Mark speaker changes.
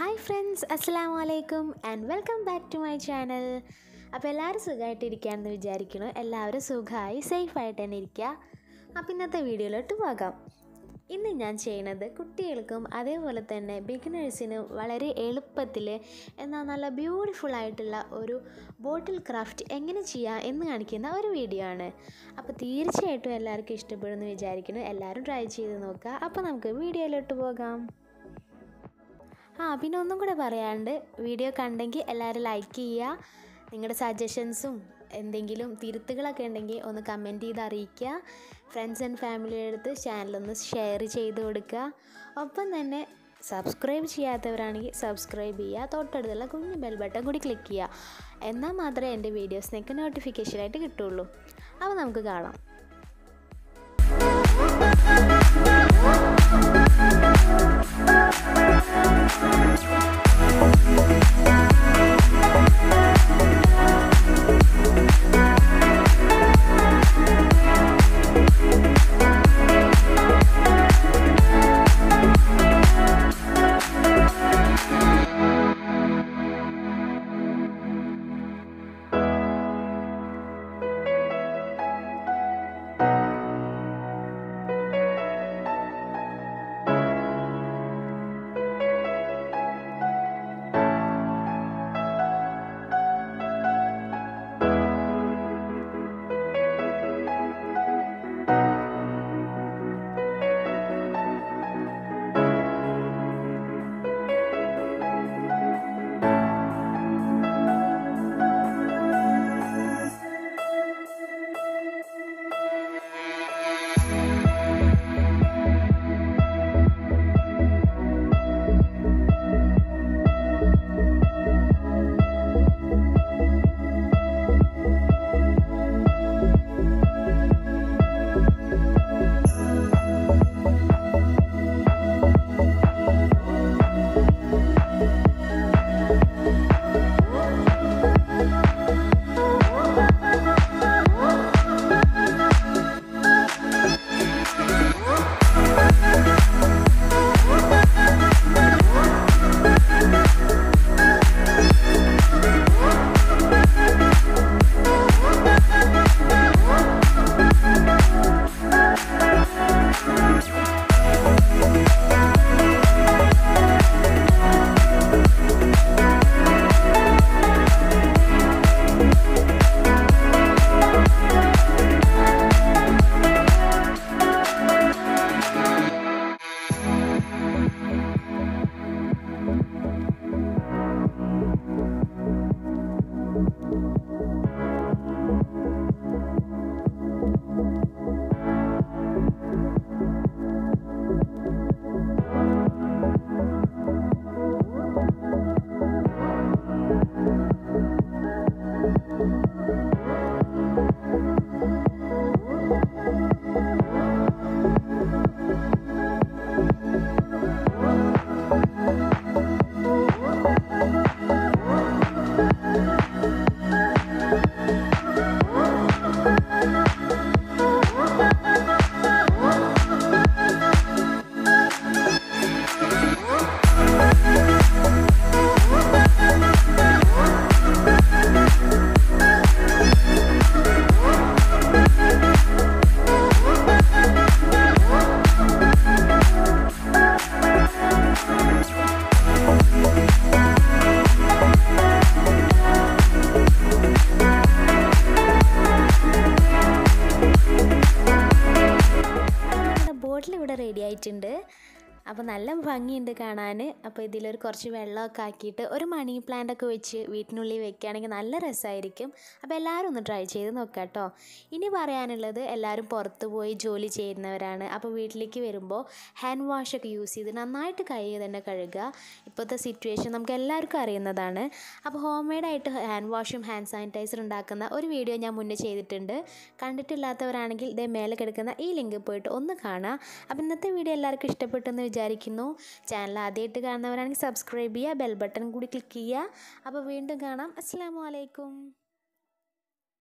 Speaker 1: Hi friends അസ്സാം വലൈക്കും and welcome back to my channel അപ്പോൾ എല്ലാവരും സുഖമായിട്ടിരിക്കുകയാണെന്ന് വിചാരിക്കുന്നു. എല്ലാവരും സുഖമായി സേഫായിട്ട് തന്നെ ഇരിക്കുക അപ്പോൾ ഇന്നത്തെ വീഡിയോയിലോട്ട് പോകാം. ഇന്ന് ഞാൻ ചെയ്യുന്നത് കുട്ടികൾക്കും അതേപോലെ തന്നെ ബിഗിനേഴ്സിനും വളരെ എളുപ്പത്തിൽ എന്നാൽ നല്ല ബ്യൂട്ടിഫുൾ ആയിട്ടുള്ള ഒരു ബോട്ടിൽ ക്രാഫ്റ്റ് എങ്ങനെ ചെയ്യാം എന്ന് കാണിക്കുന്ന ഒരു വീഡിയോ ആണ്. അപ്പോൾ തീർച്ചയായിട്ടും എല്ലാവർക്കും ഇഷ്ടപ്പെടുമെന്ന് വിചാരിക്കുന്നു. എല്ലാവരും ട്രൈ ചെയ്ത് നോക്കുക. അപ്പോൾ നമുക്ക് വീഡിയോയിലോട്ട് പോകാം. ആ പിന്നെ ഒന്നും കൂടെ പറയാണ്ട് വീഡിയോ കണ്ടെങ്കിൽ എല്ലാവരും ലൈക്ക് ചെയ്യുക. നിങ്ങളുടെ സജഷൻസും എന്തെങ്കിലും തിരുത്തുകളൊക്കെ ഉണ്ടെങ്കിൽ ഒന്ന് കമന്റ് ചെയ്ത് അറിയിക്കുക. ഫ്രണ്ട്സ് ആൻഡ് ഫാമിലിയുടെ അടുത്ത് ചാനലൊന്ന് ഷെയർ ചെയ്ത് കൊടുക്കുക. ഒപ്പം തന്നെ സബ്സ്ക്രൈബ് ചെയ്യാത്തവരാണെങ്കിൽ സബ്സ്ക്രൈബ് ചെയ്യുക. തൊട്ടടുത്തുള്ള കുഞ്ഞു ബെൽ ബട്ടൺ കൂടി ക്ലിക്ക് ചെയ്യുക. എന്നാൽ മാത്രമേ എന്റെ വീഡിയോസിനൊക്കെ നോട്ടിഫിക്കേഷനായിട്ട് കിട്ടുള്ളൂ അപ്പോൾ നമുക്ക് കാണാം. ആയിട്ടുണ്ട് അപ്പോൾ നല്ല ഭംഗിയുണ്ട് കാണാൻ അപ്പോൾ ഇതിലൊരു കുറച്ച് വെള്ളമൊക്കെ ആക്കിയിട്ട് ഒരു മണി പ്ലാന്റ് ഒക്കെ വെച്ച് വീട്ടിനുള്ളിൽ വെക്കുകയാണെങ്കിൽ നല്ല രസമായിരിക്കും. അപ്പോൾ എല്ലാവരും ഒന്ന് ട്രൈ ചെയ്ത് നോക്കാം കേട്ടോ. ഇനി പറയാനുള്ളത് എല്ലാവരും പുറത്ത് പോയി ജോലി ചെയ്യുന്നവരാണ്. അപ്പോൾ വീട്ടിലേക്ക് വരുമ്പോൾ ഹാൻഡ് വാഷ് ഒക്കെ യൂസ് ചെയ്ത് നന്നായിട്ട് കൈ തന്നെ കഴുകുക. ഇപ്പോഴത്തെ സിറ്റുവേഷൻ നമുക്ക് എല്ലാവർക്കും അറിയുന്നതാണ്. അപ്പോൾ ഹോം മെയ്ഡായിട്ട് ഹാൻഡ് വാഷും ഹാൻഡ് സാനിറ്റൈസർ ഉണ്ടാക്കുന്ന ഒരു വീഡിയോ ഞാൻ മുന്നേ ചെയ്തിട്ടുണ്ട്. കണ്ടിട്ടില്ലാത്തവരാണെങ്കിൽ ഇതേ മേലെ കിടക്കുന്ന ഈ ലിങ്ക് പോയിട്ട് ഒന്ന് കാണുക അപ്പോൾ ഇന്നത്തെ വീഡിയോ എല്ലാവർക്കും ഇഷ്ടപ്പെട്ടെന്ന് വിചാരിക്കുന്നു. ചാനൽ ആദ്യമായിട്ട് കാണുന്നവരാണെങ്കിൽ സബ്സ്ക്രൈബ് ചെയ്യുക ബെൽ ബട്ടൺ കൂടി ക്ലിക്ക് ചെയ്യുക. അപ്പോൾ വീണ്ടും കാണാം. അസ്സാം വലൈക്കും